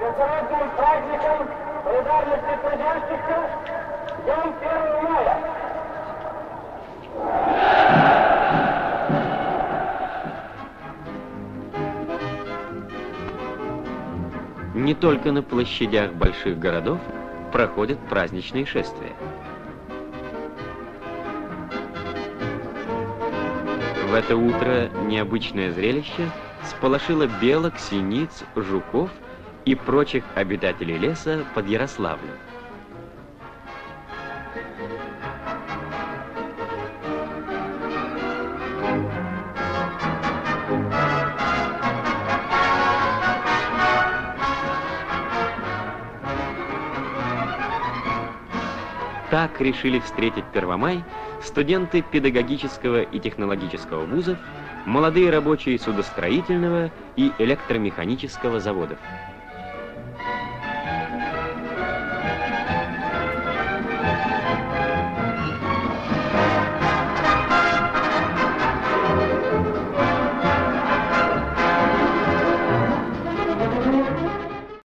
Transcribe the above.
международным праздником солидарности трудящихся, днем 1 мая. Не только на площадях больших городов проходят праздничные шествия. В это утро необычное зрелище сполошило белок, синиц, жуков – и прочих обитателей леса под Ярославлем. Так решили встретить Первомай студенты педагогического и технологического вузов, молодые рабочие судостроительного и электромеханического заводов.